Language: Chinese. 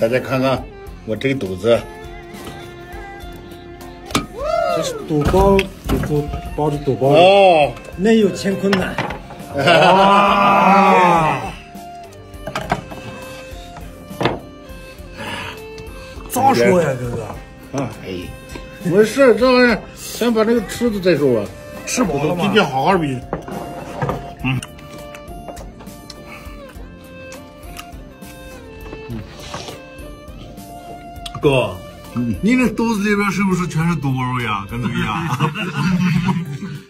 大家看看我这个肚子，这是肚包，肚包着肚包，哦，内有乾坤呐。咋说呀，哥哥？啊，哎，没事，这玩意儿先把这个吃的再说吧。吃饱了吗？今天好好比。哥，你那肚子里边是不是全是多肉呀？跟那个一样。